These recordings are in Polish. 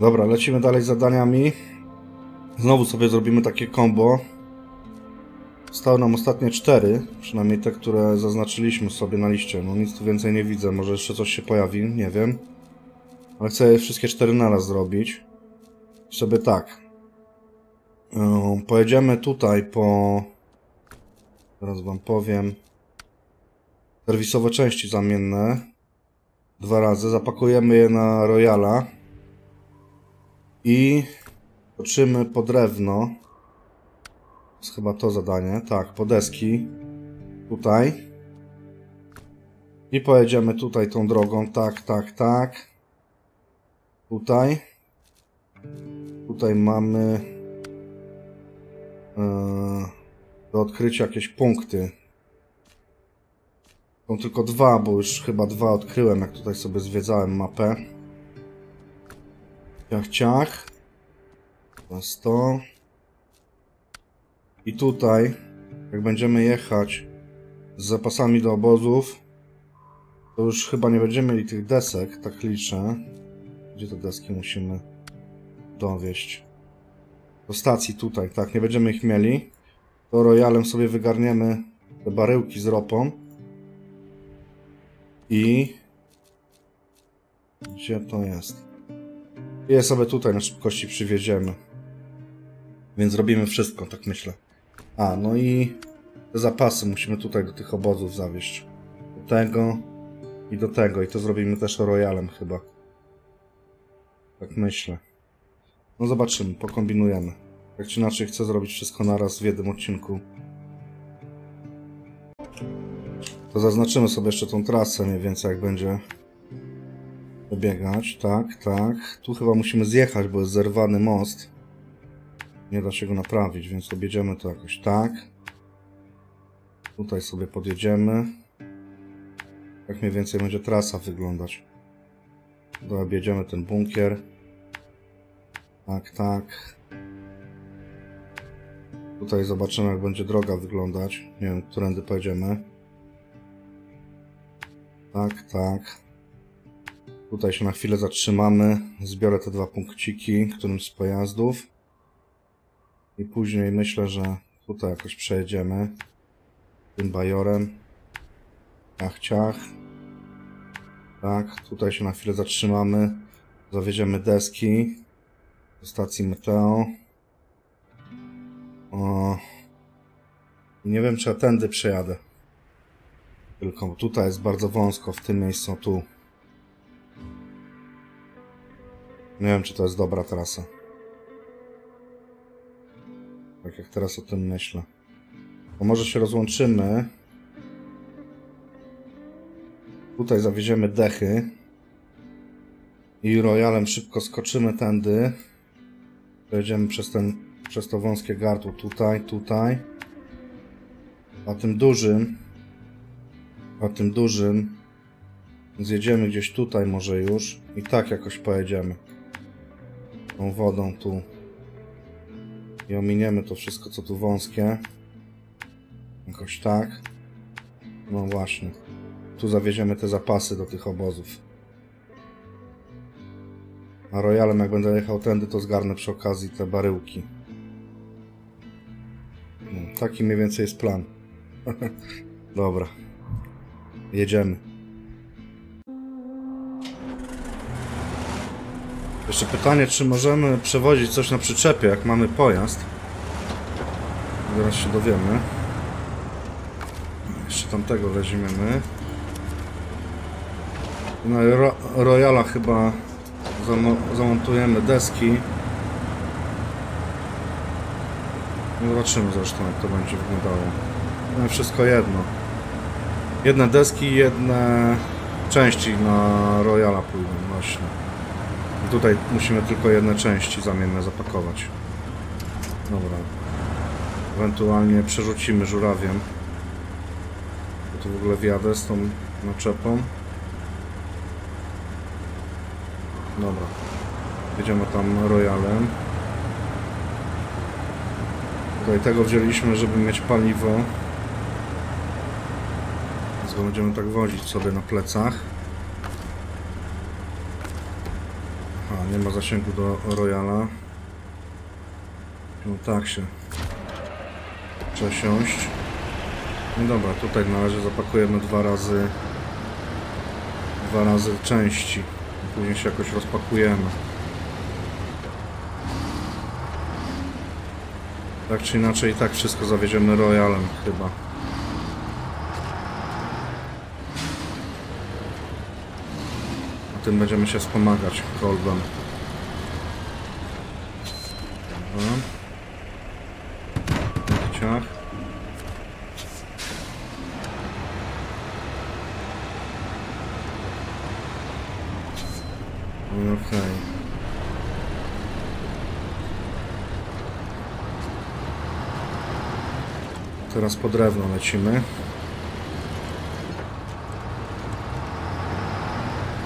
Dobra, lecimy dalej z zadaniami. Znowu sobie zrobimy takie combo. Zostały nam ostatnie cztery, przynajmniej te, które zaznaczyliśmy sobie na liście. No nic tu więcej nie widzę, może jeszcze coś się pojawi, nie wiem. Ale chcę je wszystkie cztery naraz zrobić. Sobie tak. Ym, Pojedziemy tutaj po... Teraz wam powiem. Serwisowe części zamienne. Dwa razy. Zapakujemy je na Royala. I toczymy po drewno. Jest chyba to zadanie. Tak, po deski. Tutaj. I pojedziemy tutaj tą drogą. Tak, tak, tak. Tutaj. Tutaj mamy e, do odkrycia jakieś punkty. Są tylko dwa, bo już chyba dwa odkryłem, jak tutaj sobie zwiedzałem mapę. Ciach, ciach. Jest to. I tutaj, jak będziemy jechać z zapasami do obozów, to już chyba nie będziemy mieli tych desek, tak liczę. Gdzie te deski musimy dowieść? Do stacji tutaj, tak, nie będziemy ich mieli. To Royalem sobie wygarniemy te baryłki z ropą. I... Gdzie to jest? Je sobie tutaj na szybkości przywieziemy. Więc robimy wszystko, tak myślę. A, no i te zapasy musimy tutaj do tych obozów zawieźć. Do tego i do tego. I to zrobimy też Royalem chyba. Tak myślę. No zobaczymy, pokombinujemy. Jak czy inaczej chcę zrobić wszystko naraz w jednym odcinku. To zaznaczymy sobie jeszcze tą trasę mniej więcej jak będzie przebiegać. Tak, tak. Tu chyba musimy zjechać, bo jest zerwany most. Nie da się go naprawić, więc objedziemy to jakoś tak. Tutaj sobie podjedziemy. Jak mniej więcej będzie trasa wyglądać. To objedziemy ten bunkier. Tak, tak. Tutaj zobaczymy jak będzie droga wyglądać. Nie wiem, którędy pojedziemy. Tak, tak. Tutaj się na chwilę zatrzymamy. Zbiorę te dwa punkciki, którymś z pojazdów. I później myślę, że tutaj jakoś przejedziemy. Tym bajorem. Ciach, ciach. Tak, tutaj się na chwilę zatrzymamy. Zawieziemy deski do stacji Meteo. O. Nie wiem, czy ja tędy przejadę. Tylko tutaj jest bardzo wąsko, w tym miejscu, tu. Nie wiem, czy to jest dobra trasa. Tak jak teraz o tym myślę. To może się rozłączymy. Tutaj zawieziemy dechy. I royalem szybko skoczymy tędy. Pojedziemy przez ten, przez to wąskie gardło tutaj, tutaj. A tym dużym, a tym dużym zjedziemy gdzieś tutaj może już i tak jakoś pojedziemy. Tą wodą tu. I ominiemy to wszystko, co tu wąskie. Jakoś tak. No właśnie. Tu zawieziemy te zapasy do tych obozów. A Royalem, jak będę jechał tędy, to zgarnę przy okazji te baryłki. No, taki mniej więcej jest plan. Dobra. Jedziemy. Jeszcze pytanie, czy możemy przewozić coś na przyczepie, jak mamy pojazd. Zaraz się dowiemy. Jeszcze tamtego weźmiemy. I ro Royala chyba zamo zamontujemy deski. No zobaczymy zresztą jak to będzie wyglądało. No wszystko jedno. Jedne deski, jedne części na Royala pójdą właśnie. I tutaj musimy tylko jedne części zamienne zapakować. Dobra. Ewentualnie przerzucimy żurawiem. Bo tu w ogóle wjadę z tą naczepą. Dobra. Jedziemy tam Royalem. Tutaj tego wzięliśmy, żeby mieć paliwo. Więc będziemy tak wozić sobie na plecach. Nie ma zasięgu do Royala. No tak się. Przesiąść. No dobra, tutaj na razie zapakujemy dwa razy dwa razy części. Później się jakoś rozpakujemy. Tak czy inaczej i tak wszystko zawieziemy Royalem chyba. Tym będziemy się wspomagać kolbem. Dobra. Okej. Teraz po drewno lecimy.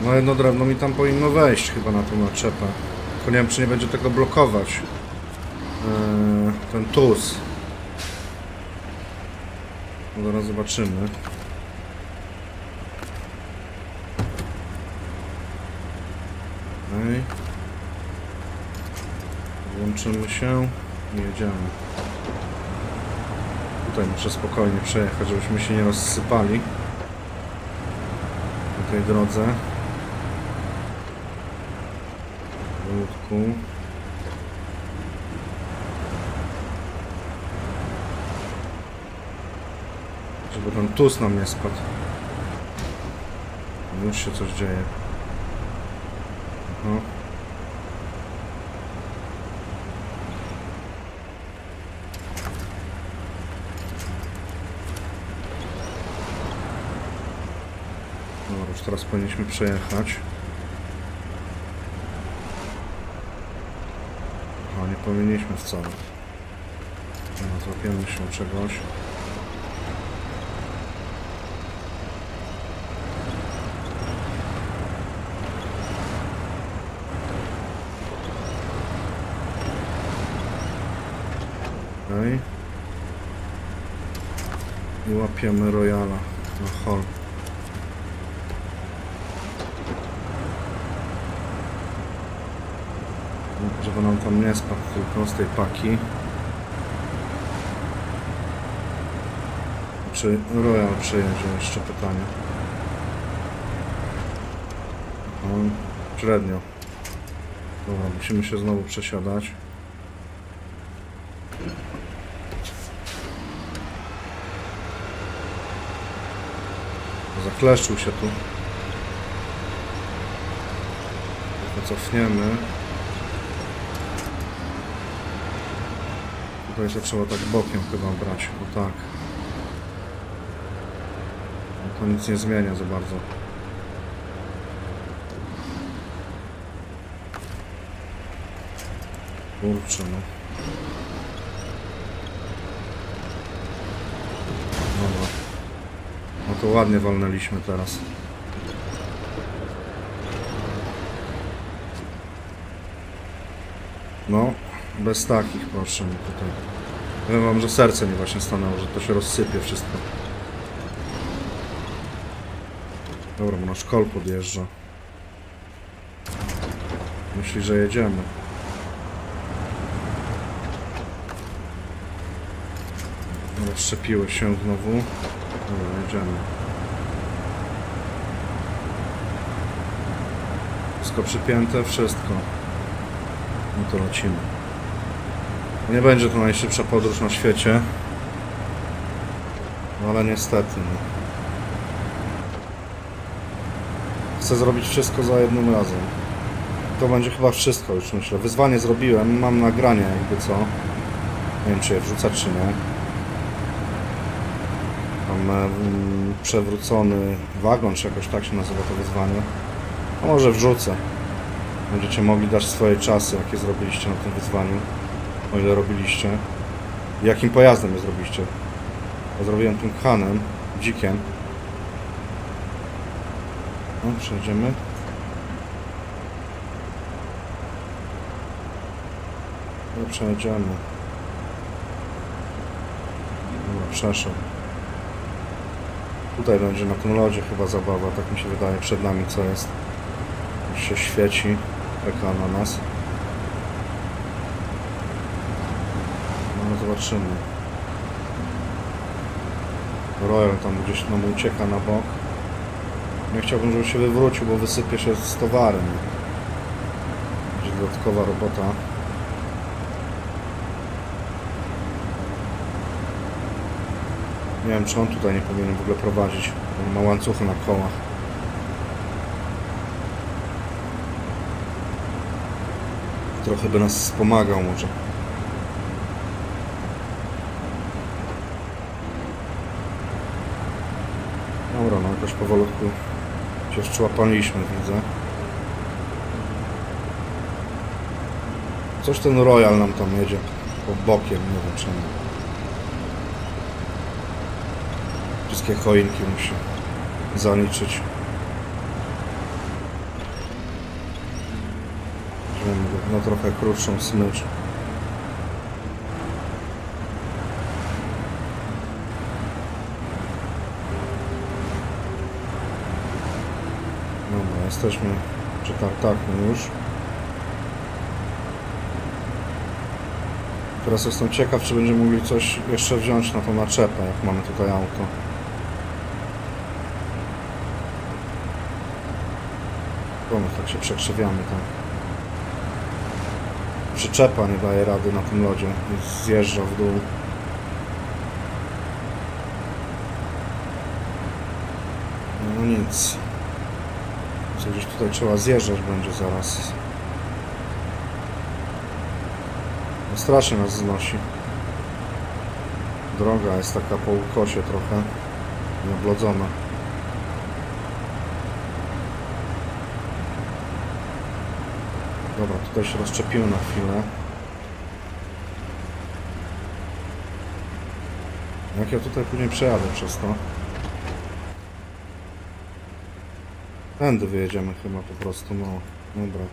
No jedno drewno mi tam powinno wejść chyba na tą naczepę. Tylko nie wiem czy nie będzie tego blokować. Eee, ten tus. No zaraz zobaczymy. Okej. Włączymy się i jedziemy. Tutaj muszę spokojnie przejechać, żebyśmy się nie rozsypali na tej drodze. Powolutku. Żeby ten tus nam nie spadł. Już się coś dzieje. Aha. Już teraz powinniśmy przejechać. Aha, nie powinniśmy wcale. No, złapiemy się czegoś. Okej. I łapiemy Royala na hol. Żeby nam tam nie spadł tylko z tej paki. Czy Royal przejedzie jeszcze pytanie? On średnio. Dobra, musimy się znowu przesiadać. Zakleszczył się tu. Tylko cofniemy. Tutaj to trzeba tak bokiem chyba brać, bo tak. No to nic nie zmienia za bardzo. Kurczę no. Dobra. No to ładnie walnęliśmy teraz. No, bez takich proszę mi tutaj. Powiem wam, że serce mi właśnie stanęło, że to się rozsypie wszystko. Dobra, bo nasz kol podjeżdża. Myśli, że jedziemy. Rozszczepiły się znowu. Dobra, jedziemy. Wszystko przypięte, wszystko. No to lecimy. Nie będzie to najszybsza podróż na świecie. No ale niestety. No. Chcę zrobić wszystko za jednym razem. To będzie chyba wszystko już myślę. Wyzwanie zrobiłem, mam nagranie jakby co. Nie wiem czy je wrzucać czy nie. Mam przewrócony wagon, czy jakoś tak się nazywa to wyzwanie. A może wrzucę. Będziecie mogli dać swoje czasy, jakie zrobiliście na tym wyzwaniu. O ile robiliście. Jakim pojazdem je zrobiliście. Zrobiłem tym hanem, dzikiem. No, przejdziemy. No, przejdziemy. Dobra, przeszedł. Tutaj będzie na tym lodzie chyba zabawa, tak mi się wydaje, przed nami co jest. Już się świeci. czeka na nas. No zobaczymy. Royal tam gdzieś nam ucieka na bok. Nie chciałbym, żeby się wywrócił, bo wysypie się z towarem. Będzie dodatkowa robota. Nie wiem, czy on tutaj nie powinien w ogóle prowadzić. On ma łańcuchy na kołach. Trochę by nas wspomagał może. Dobra, no jakoś powolutku się wczłapaliśmy, widzę. Coś ten Royal nam tam jedzie pod bokiem, nie wiem czemu. Wszystkie choinki musi zaliczyć. Na trochę krótszą smycz. Dobra, jesteśmy przy tartaku już. Teraz jestem ciekaw, czy będziemy mogli coś jeszcze wziąć na tą naczepę, jak mamy tutaj auto. O, my tak się przekrzywiamy tam. Przyczepa nie daje rady na tym lodzie i zjeżdża w dół. No nic. Gdzieś tutaj trzeba zjeżdżać będzie zaraz. No strasznie nas znosi. Droga jest taka po ukosie trochę. Nioblodzona. Dobra, tutaj się rozczepimy na chwilę. Jak ja tutaj później przejadę przez to? Tędy wyjedziemy chyba po prostu, no. Dobra.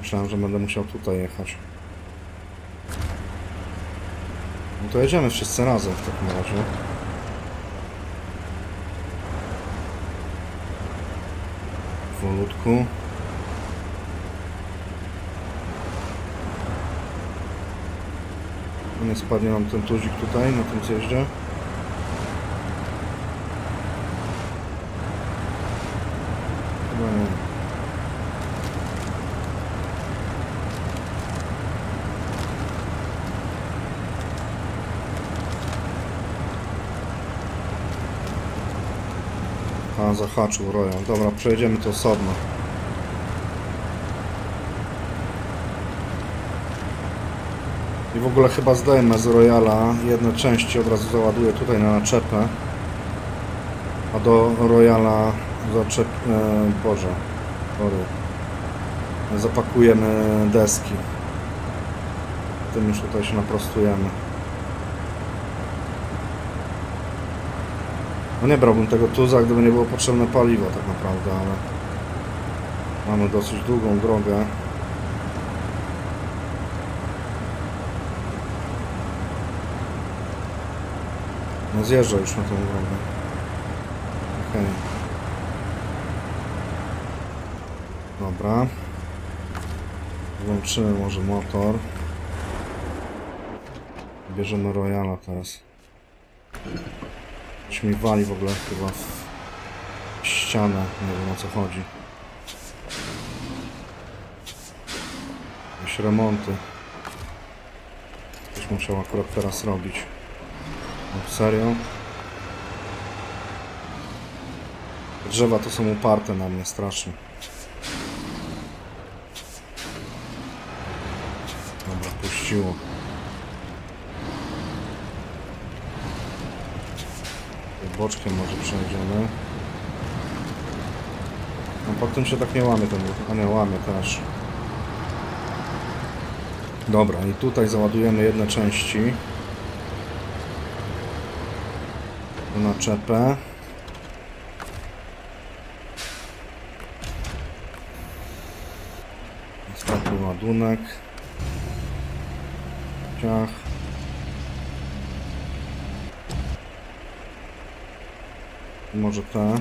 Myślałem, że będę musiał tutaj jechać. No to jedziemy wszyscy razem w takim razie. Powolutku. Nie spadnie nam ten tuzik tutaj na tym zjeździe. Chyba nie. A, zahaczył Royal. Dobra, przejedziemy to osobno. I w ogóle chyba zdejmę z Royala jedne części, od razu załaduję tutaj na naczepę. A do Royala zaczep... E, Boże, sorry. Zapakujemy deski. Tym już tutaj się naprostujemy. No nie brałbym tego tuza, gdyby nie było potrzebne paliwo tak naprawdę, ale mamy dosyć długą drogę. No zjeżdża już na tą drogę. Okej. Dobra. Włączymy może motor. Bierzemy Royala teraz. Coś mi wali w ogóle chyba w ścianę. Nie wiem o co chodzi. Jakieś remonty. Coś musiał akurat teraz robić. No, serio? Drzewa to są uparte na mnie strasznie. Dobra, puściło. Boczkiem może przejdziemy. No po tym się tak nie łamie ten a nie łamie też. Dobra, i tutaj załadujemy jedne części. Na naczepę. Ostatni ładunek. Ciach. Może te.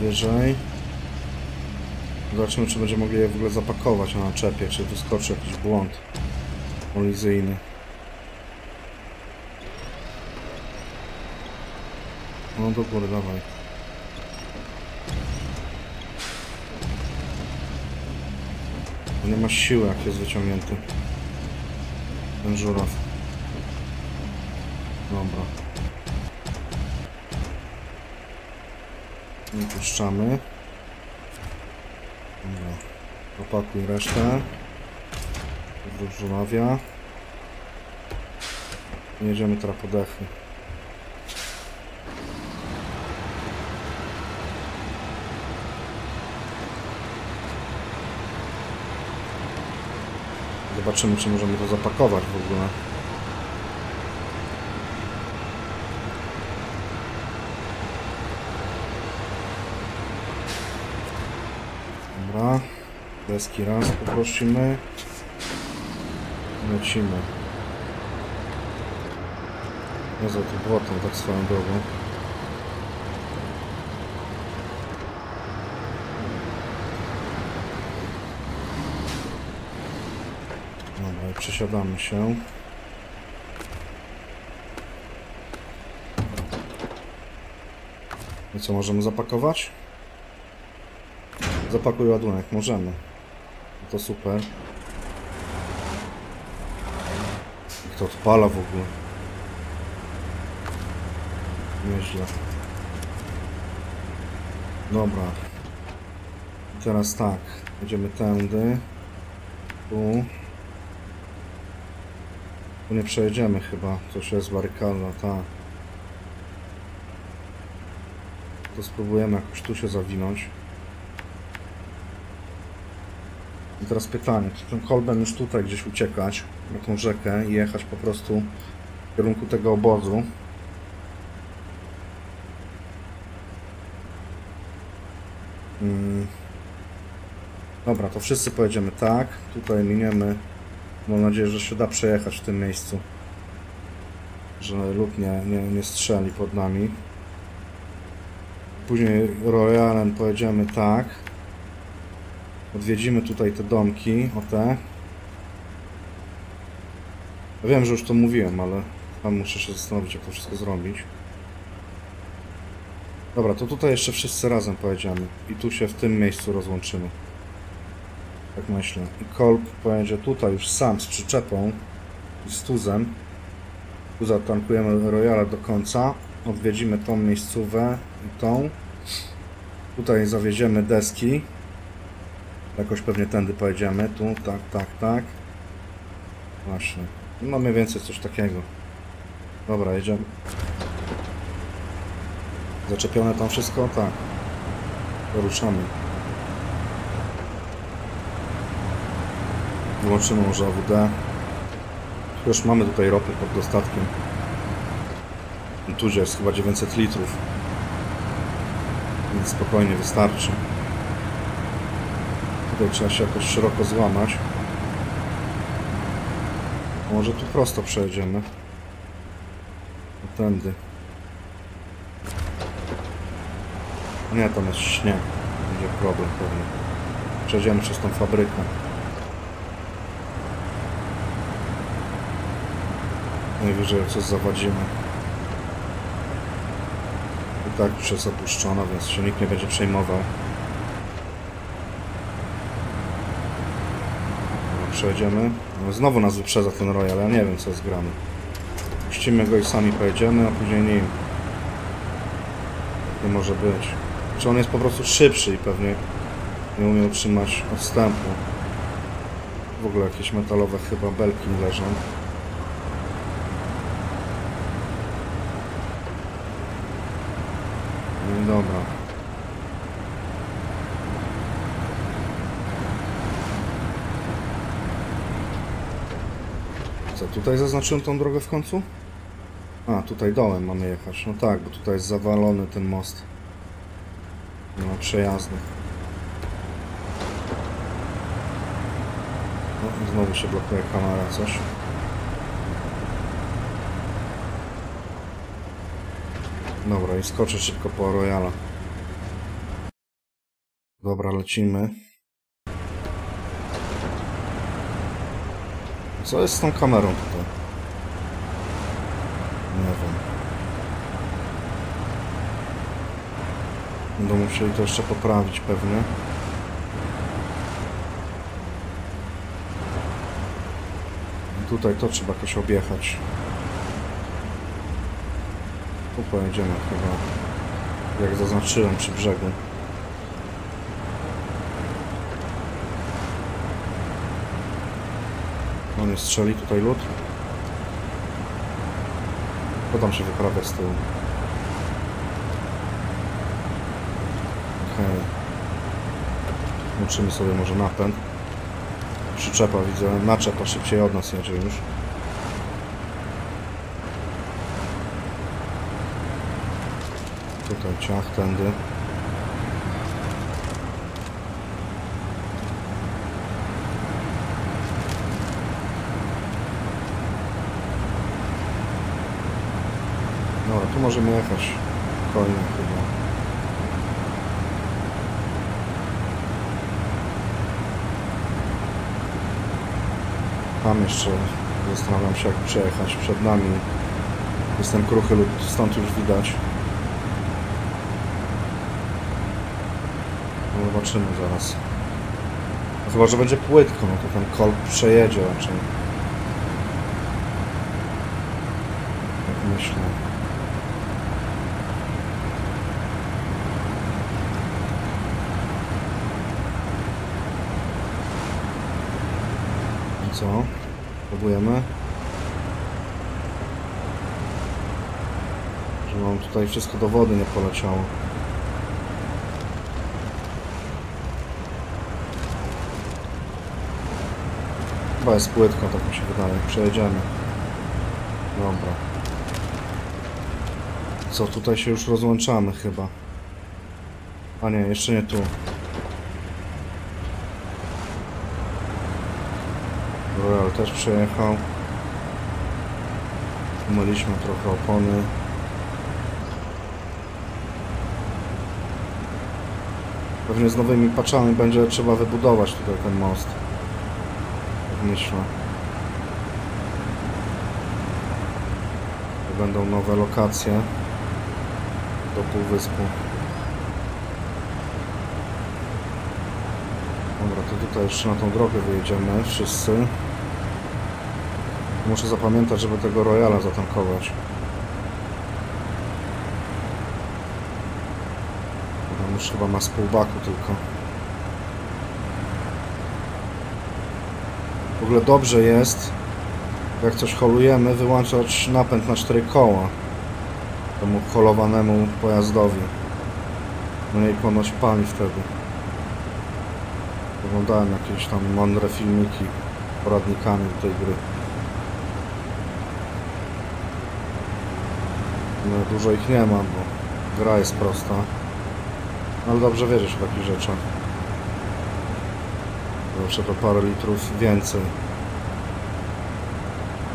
Wyżej. Zobaczmy, czy będziemy mogli je w ogóle zapakować na czepie, czy wyskoczy jakiś błąd polizyjny. No do góry, dawaj. Nie ma siły, jak jest wyciągnięty. Ten żuraw. Dobra. Nie puszczamy. Dobra. Opakuj resztę. Wróć żurawia. Jedziemy teraz po dechy. Zobaczymy, czy możemy to zapakować w ogóle. Dobra. Deski raz poprosimy. Lecimy. Za tu błoto, tak swoją drogą. Dobra, i przesiadamy się. I co, możemy zapakować? Zapakuj ładunek, możemy. To super. Jak to odpala w ogóle. Nieźle. Dobra. I teraz tak. Będziemy tędy. Tu. Nie przejedziemy chyba. Coś jest barykada, tak. To spróbujemy jakoś tu się zawinąć. I teraz pytanie, czy tym kolbem już tutaj gdzieś uciekać na tą rzekę i jechać po prostu w kierunku tego obozu? Mm. Dobra, to wszyscy pojedziemy tak. Tutaj miniemy. Mam nadzieję, że się da przejechać w tym miejscu. Że lub nie, nie, nie strzeli pod nami. Później Royalem pojedziemy tak. Odwiedzimy tutaj te domki, o te. Wiem, że już to mówiłem, ale tam muszę się zastanowić, jak to wszystko zrobić. Dobra, to tutaj jeszcze wszyscy razem pojedziemy. I tu się w tym miejscu rozłączymy. Tak myślę. I Kolb pojedzie tutaj już sam z przyczepą i z tuzem. Tu zatankujemy Royala do końca. Odwiedzimy tą miejscówę i tą. Tutaj zawieziemy deski. Jakoś pewnie tędy pojedziemy. Tu, tak, tak, tak. Właśnie. No mniej więcej coś takiego. Dobra, jedziemy. Zaczepione tam wszystko? Tak. Poruszamy. Wyłączymy może AWD. Już mamy tutaj ropy pod dostatkiem. Tu jest chyba 900 litrów. Więc spokojnie wystarczy. Tutaj trzeba się jakoś szeroko złamać. Może tu prosto przejedziemy. Tędy. Nie, tam jest śnieg. Będzie problem pewnie. Przejdziemy przez tą fabrykę. Najwyżej coś zawadzimy. I tak już jest opuszczona, więc się nikt nie będzie przejmował. Przejdziemy. No, znowu nas wyprzedza ten Royal, ja nie wiem co jest grane. Puścimy go i sami pojedziemy, a później nim. Nie może być. Czy on jest po prostu szybszy i pewnie nie umie utrzymać odstępu. W ogóle jakieś metalowe chyba belki leżą. No i dobra. Co, tutaj zaznaczyłem tą drogę w końcu? A, tutaj dołem mamy jechać. No tak, bo tutaj jest zawalony ten most. Nie ma przejazdu. No, znowu się blokuje kamera, coś. Dobra, i skoczę szybko po Royala. Dobra, lecimy. Co jest z tą kamerą tutaj? Nie wiem. Będą musieli to jeszcze poprawić pewnie. Tutaj to trzeba jakoś objechać. Tu pojedziemy chyba. Jak zaznaczyłem przy brzegu. Nie strzeli tutaj lód. Co tam się wyprawia z tyłu? Okej. Włączymy sobie może napęd. Przyczepa widzę. Naczepa szybciej od nas jedzie już. Tutaj ciach, tędy. Dobra, tu możemy jechać. Spokojnie chyba. Tam jeszcze zastanawiam się jak przejechać przed nami. Jest ten kruchy lód, stąd już widać. No zobaczymy zaraz. No chyba, że będzie płytko, no to ten kolb przejedzie raczej. Tak myślę. Co? Próbujemy? Że mam tutaj wszystko do wody nie poleciało. Chyba jest płytko, tak mi się wydaje. Przejedziemy. Dobra. Co, tutaj się już rozłączamy chyba. A nie, jeszcze nie tu. Royal też przejechał. Umyliśmy trochę opony. Pewnie z nowymi paczami będzie trzeba wybudować tutaj ten most. Tak myślę. To będą nowe lokacje do półwyspu. Dobra, to tutaj jeszcze na tą drogę wyjedziemy wszyscy. Muszę zapamiętać, żeby tego Royala zatankować. On już chyba ma z pół baku tylko. W ogóle dobrze jest, jak coś holujemy, wyłączać napęd na cztery koła temu holowanemu pojazdowi. Mniej ponoć pali wtedy. Oglądałem jakieś tam mądre filmiki poradnikami tej gry. No, dużo ich nie ma, bo gra jest prosta. Ale dobrze wiedzieć o takich rzeczach. Zawsze to parę litrów więcej.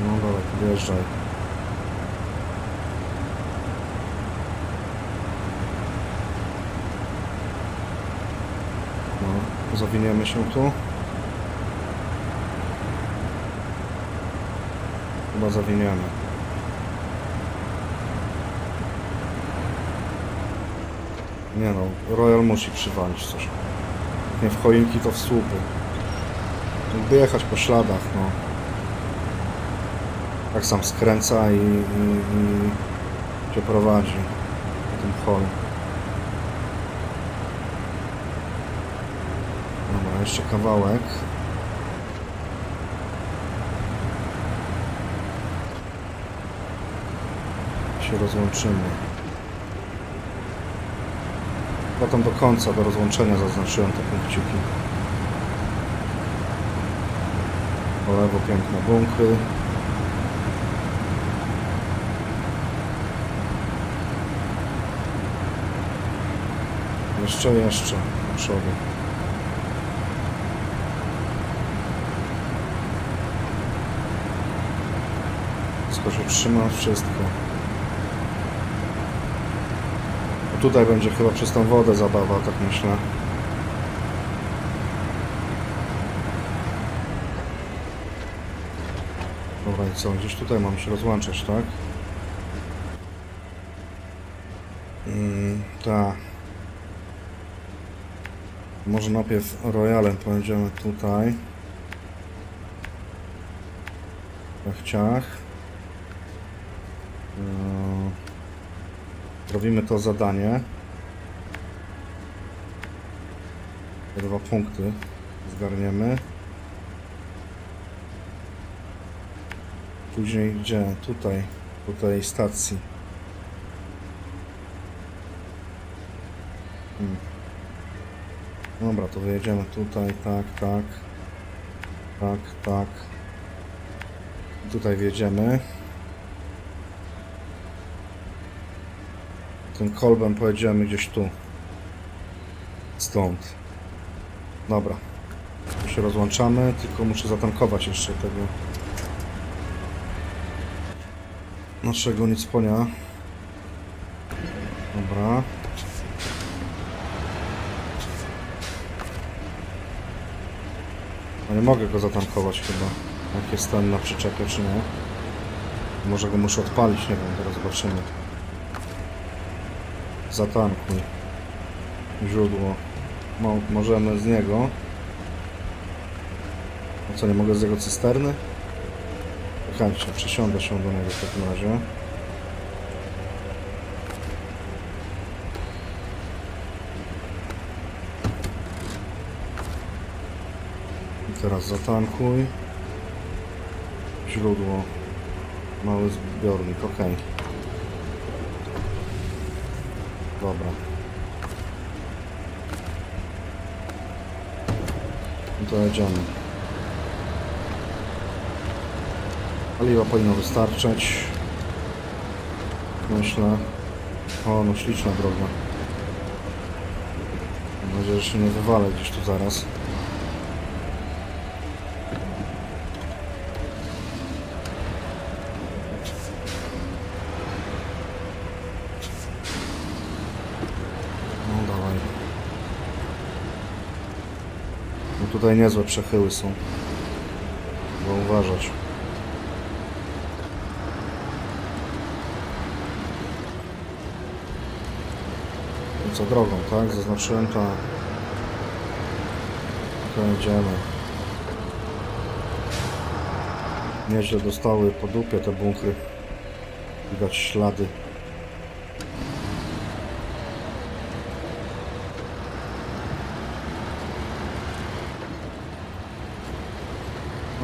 No dobra, wjeżdżaj. No, zawiniemy się tu. Chyba zawiniemy. Nie no, Royal musi przywalić coś. Nie w choinki, to w słupy. Jakby jechać po śladach, no. Tak sam skręca i, i, i cię prowadzi po tym holu. Dobra, jeszcze kawałek. Się rozłączymy. Potem do końca, do rozłączenia zaznaczyłem te punkciki. Po lewo piękne bunkry. Jeszcze, jeszcze do przodu. Się trzyma, wszystko. tutaj będzie chyba przez tą wodę zabawa, tak myślę. Dobra, i co? Gdzieś tutaj mam się rozłączyć, tak? Mm. Może najpierw Royalem pojedziemy tutaj. Ciach, ciach. Robimy to zadanie. Dwa punkty zgarniemy. Później gdzie? Tutaj. Po tej stacji. Hmm. Dobra, to wyjedziemy tutaj, tak, tak. Tak, tak. Tutaj wjedziemy. Tym kolbem pojedziemy gdzieś tu. Stąd. Dobra. Tu się rozłączamy, tylko muszę zatankować jeszcze tego naszego nicponia. Dobra. No nie mogę go zatankować chyba. Jak jest ten na przyczepie, czy nie. Może go muszę odpalić, nie wiem, teraz zobaczymy. Zatankuj. Źródło. Mo możemy z niego. A co, nie mogę z jego cysterny? Czekajcie, przesiądę się do niego w takim razie. I teraz zatankuj. Źródło. Mały zbiornik, ok. Dobra. I to jedziemy. Paliwa powinno wystarczyć. Myślę. O, no śliczna droga. Mam nadzieję, że się nie wywalę gdzieś tu zaraz. No dawaj. No tutaj niezłe przechyły są. Trzeba uważać. Co drogą, tak? Zaznaczyłem tak. To jedziemy. Nieźle dostały po dupie te bunkry. Widać ślady.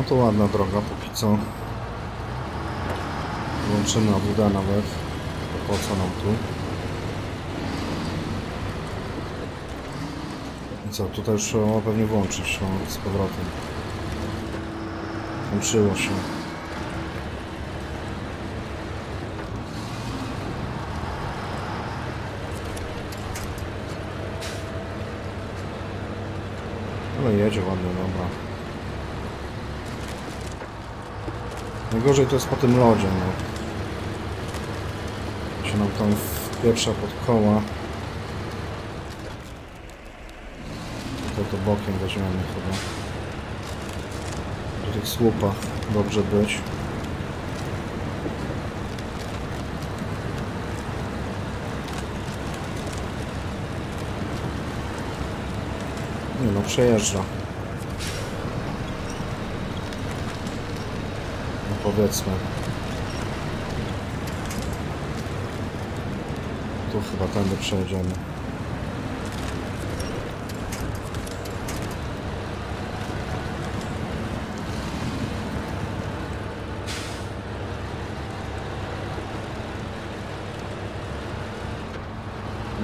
To ładna droga póki co. Włączymy AWD nawet. To po co nam tu? I co, tutaj już trzeba pewnie włączyć no, z powrotem. Włączyło się. Ale jedzie ładnie, dobra. Najgorzej to jest po tym lodzie, no. Się nam tam wpieprza pod koła. Tutaj to bokiem weźmiemy chyba. Do tych słupach dobrze być. Nie no, przejeżdża. Powiedzmy. Tu chyba tędy przejdziemy.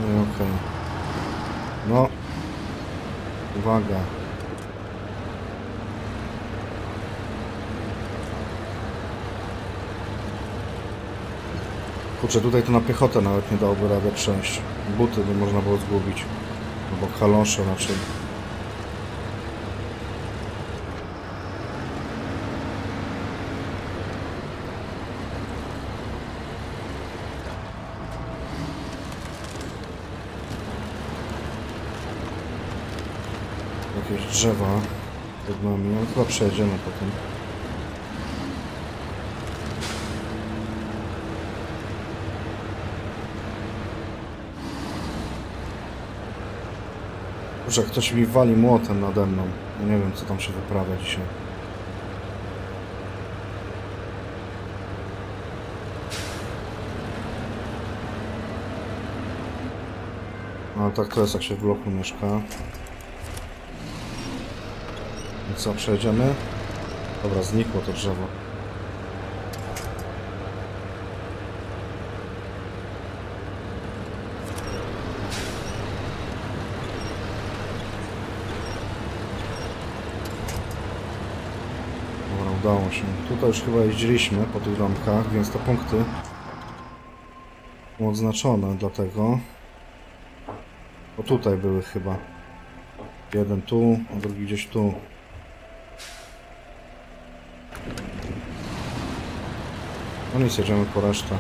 No i okej. No. Uwaga. Kurczę, tutaj to na piechotę nawet nie dałoby rady przejść. Buty by można było zgubić. Albo kalosze raczej. Jakieś drzewa pod nami, ale chyba przejedziemy potem. Że ktoś mi wali młotem nade mną. Nie wiem, co tam się wyprawia dzisiaj. No tak to jest, jak się w bloku mieszka. I co, przejdziemy? Dobra, znikło to drzewo. Się. Tutaj już chyba jeździliśmy po tych domkach, więc te punkty są odznaczone, dlatego... Bo tutaj były chyba. Jeden tu, a drugi gdzieś tu. No nic, jedziemy po resztę.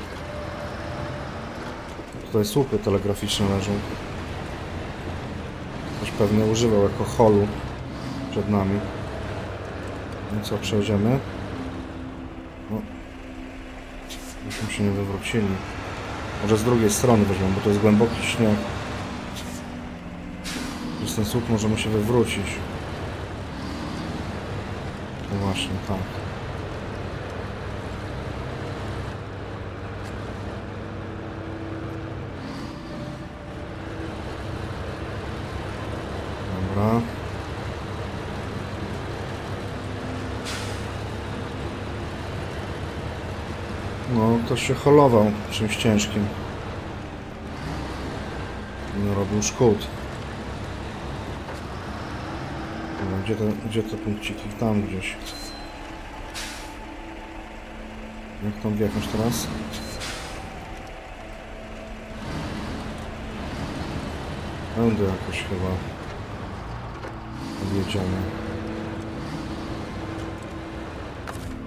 Tutaj słupy telegraficzne leżą. Ktoś pewnie używał jako holu przed nami. No co, przejdziemy? Myśmy się nie wywrócili. Może z drugiej strony weźmiemy, bo to jest głęboki śnieg. Przez ten słup możemy się wywrócić. No właśnie, tak. Dobra. No, ktoś się holował czymś ciężkim. Nie robił szkód. Dobra, Gdzie te, gdzie te punkciki? Tam gdzieś. Jak tam wjechać teraz? Będę jakoś chyba odjedziemy.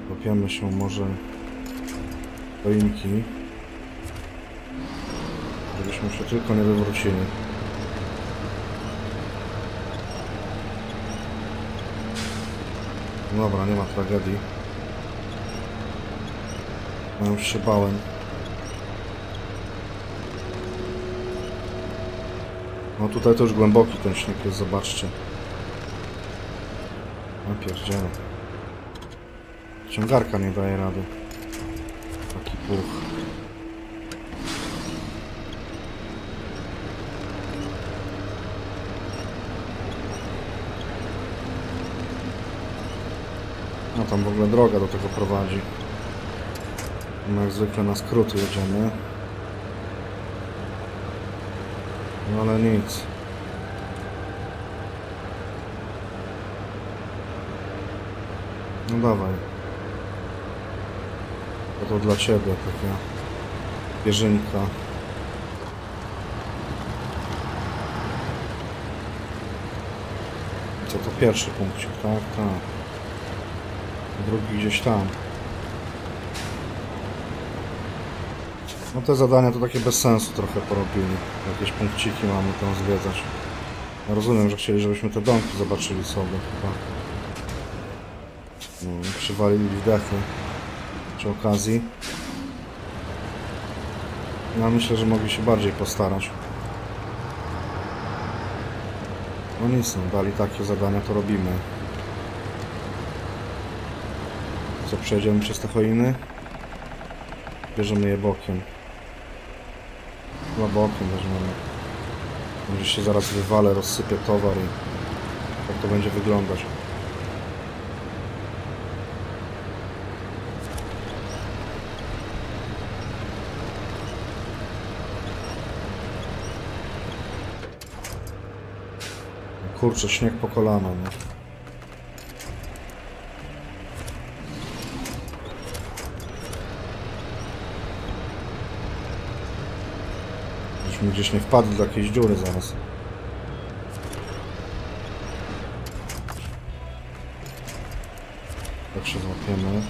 Dopiemy się może choinki. Żebyśmy się tylko nie wywrócili. Dobra, nie ma tragedii. Ja już się bałem. No tutaj to już głęboki ten śnieg jest, zobaczcie. Napierdzielę. Ciągarka nie daje rady. Puch. No tam w ogóle droga do tego prowadzi. My jak zwykle na skróty jedziemy. No ale nic. No dawaj. To, dla ciebie taka pierzynka. Co to pierwszy punkcik, tak? Tak. Drugi gdzieś tam. No te zadania to takie bez sensu trochę porobili. Jakieś punkciki mamy tam zwiedzać. Ja rozumiem, że chcieli, żebyśmy te domki zobaczyli sobie chyba. No, przywalili dechy przy okazji. Ja myślę, że mogli się bardziej postarać. No nic, no, dali takie zadania, to robimy. Co, przejdziemy przez te choiny? Bierzemy je bokiem. Chyba bokiem weźmiemy. Może się zaraz wywalę, rozsypię towar i tak to będzie wyglądać. Kurczę, śnieg po kolana, no. Żeśmy gdzieś nie wpadli do jakiejś dziury zaraz. Tak się złapiemy.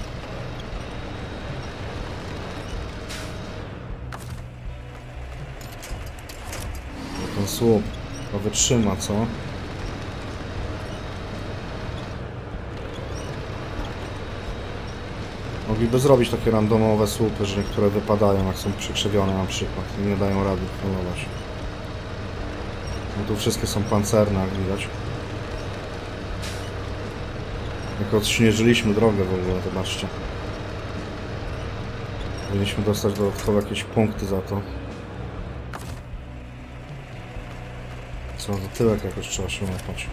Ten słup to wytrzyma, co? Mogliby zrobić takie randomowe słupy, że niektóre wypadają, jak są przekrzywione na przykład i nie dają rady holować. No tu wszystkie są pancerne, jak widać. Jak odśnieżyliśmy drogę w ogóle, zobaczcie. Powinniśmy dostać dodatkowo jakieś punkty za to. Co, do tyłek jakoś trzeba się łapać.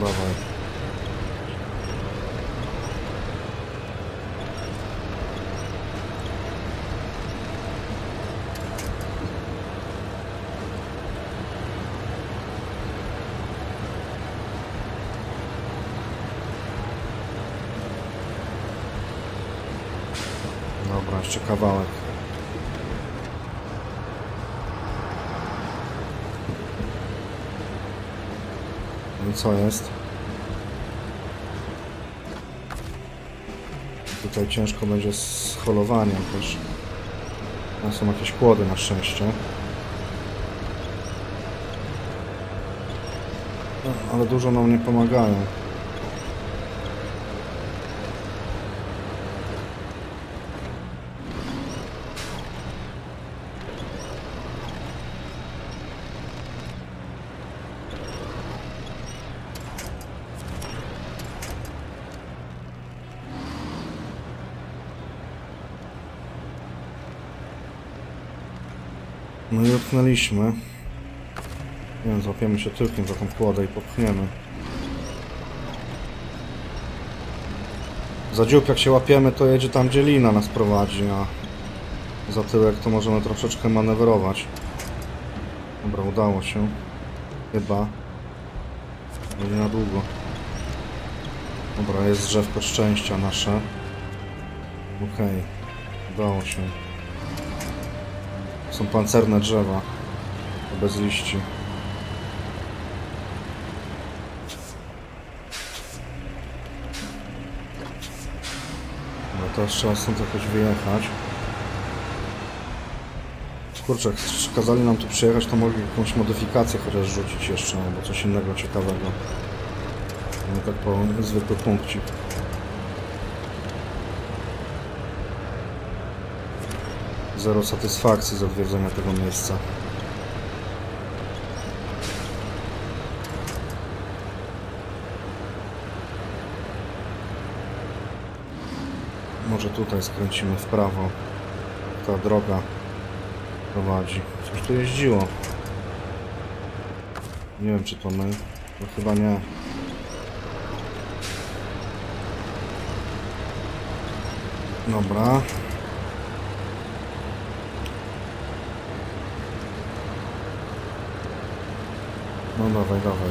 Dawaj. Dobra, jeszcze kawałek. Co jest? Tutaj ciężko będzie z holowaniem też. Tam są jakieś kłody na szczęście. No, Ale dużo nam nie pomagają. Utknęliśmy. Nie wiem, złapiemy się tyłkiem za tą kłodę i popchniemy. Za dziób jak się łapiemy, to jedzie tam, gdzie lina nas prowadzi, a za tyłek to możemy troszeczkę manewrować. Dobra, udało się. Chyba. Będzie na długo. Dobra, jest drzewko szczęścia nasze. Okej. Udało się. Są pancerne drzewa. Bez liści. No teraz trzeba stąd jakoś wyjechać. Kurczę, jak kazali nam tu przyjechać, to mogli jakąś modyfikację chociaż rzucić jeszcze, albo coś innego ciekawego. Nie tak po zwykły punkcik. Zero satysfakcji z odwiedzenia tego miejsca. Może tutaj skręcimy w prawo. Ta droga prowadzi. Coś tu jeździło. Nie wiem czy to my. No chyba nie. Dobra. No dawaj, dawaj.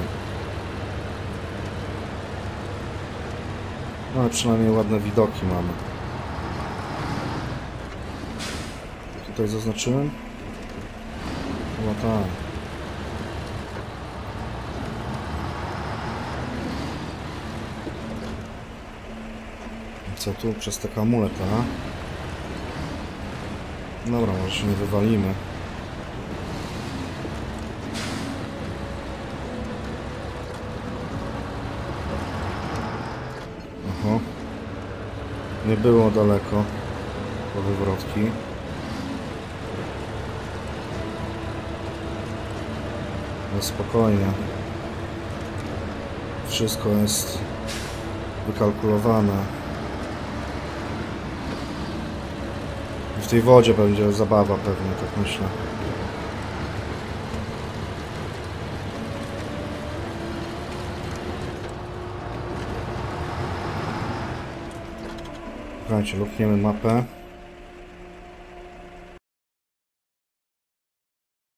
No ale przynajmniej ładne widoki mamy. Tutaj zaznaczyłem? Chyba tak. Co tu? Przez te hamulce, a? Dobra, może się nie wywalimy. Nie było daleko do wywrotki. Ale spokojnie. Wszystko jest wykalkulowane. W tej wodzie będzie zabawa pewnie, tak myślę. Słuchajcie, lukniemy mapę.